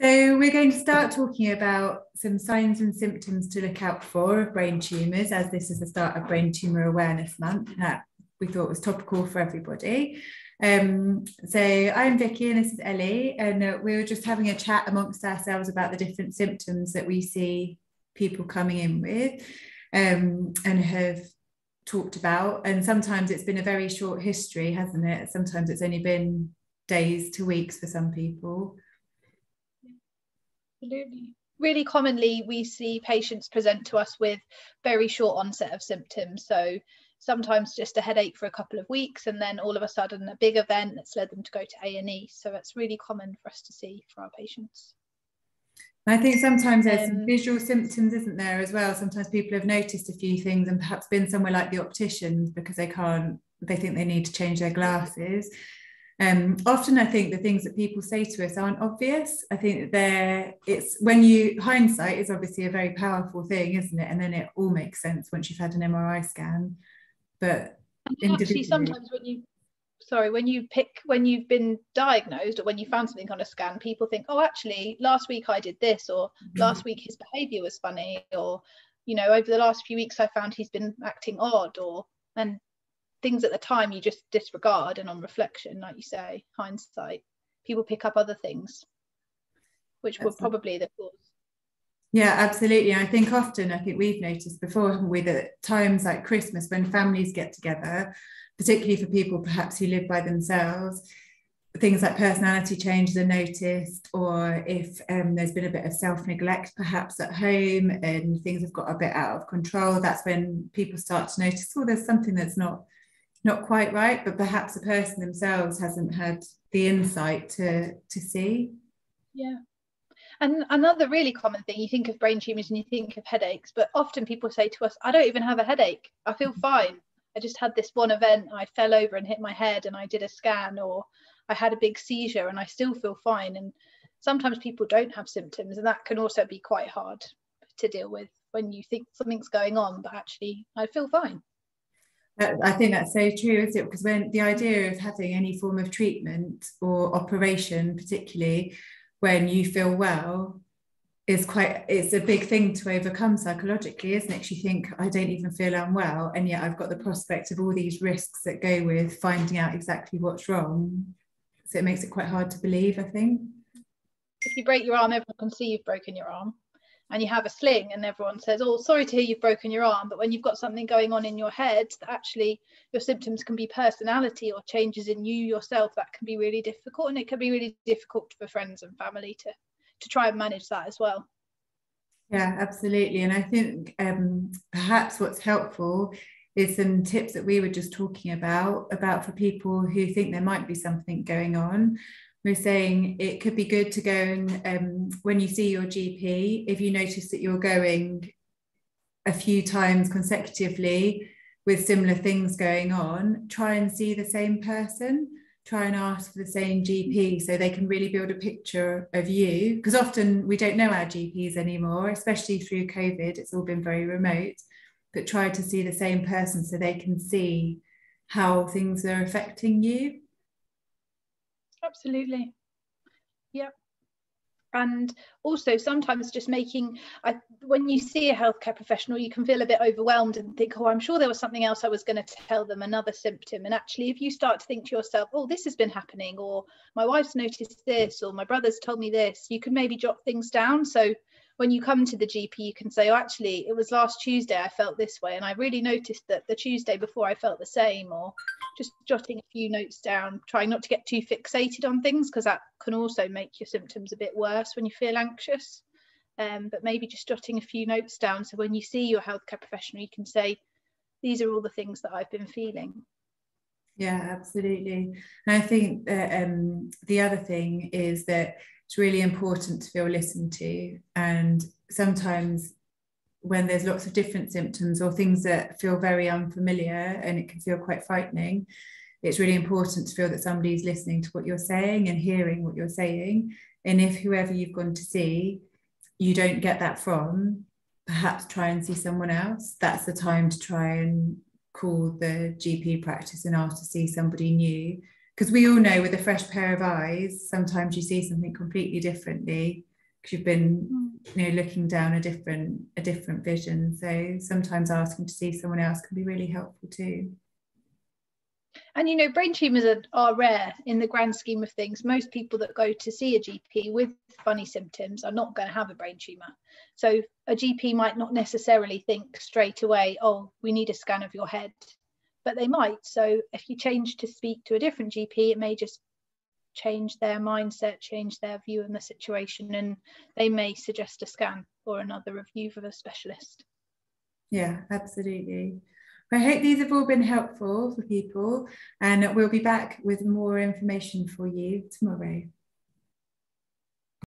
So, we're going to start talking about some signs and symptoms to look out for of brain tumours, as this is the start of Brain Tumour Awareness Month that we thought was topical for everybody. Um, so, I'm Vicky and this is Ellie, and uh, we were just having a chat amongst ourselves about the different symptoms that we see people coming in with um, and have talked about. And sometimes it's been a very short history, hasn't it? Sometimes it's only been days to weeks for some people. Absolutely. Really commonly, we see patients present to us with very short onset of symptoms. So sometimes just a headache for a couple of weeks, and then all of a sudden a big event that's led them to go to A and E. So that's really common for us to see for our patients. I think sometimes there's um, visual symptoms, isn't there, as well? Sometimes people have noticed a few things and perhaps been somewhere like the opticians because they can't, they think they need to change their glasses. Um, often I think the things that people say to us aren't obvious. I think that they're it's when you hindsight is obviously a very powerful thing, isn't it? And then it all makes sense once you've had an MRI scan. But actually sometimes when you sorry, when you pick when you've been diagnosed or when you found something on a scan, people think, oh actually last week I did this or mm-hmm. last week his behaviour was funny or you know, over the last few weeks I found he's been acting odd or and things at the time you just disregard and on reflection like you say hindsight people pick up other things which were probably the cause. Yeah absolutely. I think often i think we've noticed before with times like christmas when families get together particularly for people perhaps who live by themselves things like personality changes are noticed or if um, there's been a bit of self-neglect perhaps at home and things have got a bit out of control that's when people start to notice oh there's something that's not not quite right, but perhaps the person themselves hasn't had the insight to to see. Yeah. And another really common thing, you think of brain tumours and you think of headaches, but often people say to us, I don't even have a headache. I feel mm-hmm. fine. I just had this one event, I fell over and hit my head and I did a scan, or I had a big seizure and I still feel fine. And sometimes people don't have symptoms, and that can also be quite hard to deal with when you think something's going on, but actually I feel fine. I think that's so true, is it? Because when the idea of having any form of treatment or operation, particularly when you feel well, is quite it's a big thing to overcome psychologically, isn't it? You think I don't even feel unwell, and yet I've got the prospect of all these risks that go with finding out exactly what's wrong. So it makes it quite hard to believe, I think. If you break your arm, everyone can see you've broken your arm and you have a sling and everyone says oh sorry to hear you've broken your arm but when you've got something going on in your head that actually your symptoms can be personality or changes in you yourself that can be really difficult and it can be really difficult for friends and family to to try and manage that as well. Yeah absolutely and i think um, perhaps what's helpful is some tips that we were just talking about about for people who think there might be something going on we're saying it could be good to go and um, when you see your GP, if you notice that you're going a few times consecutively with similar things going on, try and see the same person, try and ask for the same GP so they can really build a picture of you. Because often we don't know our GPs anymore, especially through COVID, it's all been very remote, but try to see the same person so they can see how things are affecting you Absolutely. Yep. And also sometimes just making, I, when you see a healthcare professional, you can feel a bit overwhelmed and think, oh, I'm sure there was something else I was going to tell them, another symptom. And actually, if you start to think to yourself, oh, this has been happening, or my wife's noticed this, or my brother's told me this, you can maybe jot things down. So when you come to the GP, you can say, oh, actually, it was last Tuesday I felt this way. And I really noticed that the Tuesday before I felt the same, or just jotting a few notes down, trying not to get too fixated on things because that can also make your symptoms a bit worse when you feel anxious. Um, but maybe just jotting a few notes down so when you see your healthcare professional, you can say, these are all the things that I've been feeling. Yeah, absolutely. And I think that um, the other thing is that it's really important to feel listened to. And sometimes when there's lots of different symptoms or things that feel very unfamiliar and it can feel quite frightening, it's really important to feel that somebody's listening to what you're saying and hearing what you're saying. And if whoever you've gone to see, you don't get that from, perhaps try and see someone else. That's the time to try and call the GP practice and ask to see somebody new because we all know with a fresh pair of eyes, sometimes you see something completely differently because you've been you know looking down a different a different vision. So sometimes asking to see someone else can be really helpful too. And you know, brain tumours are, are rare in the grand scheme of things. Most people that go to see a GP with funny symptoms are not going to have a brain tumour. So a GP might not necessarily think straight away, oh, we need a scan of your head, but they might. So if you change to speak to a different GP, it may just change their mindset, change their view of the situation, and they may suggest a scan or another review of a specialist. Yeah, absolutely. I hope these have all been helpful for people, and we'll be back with more information for you tomorrow.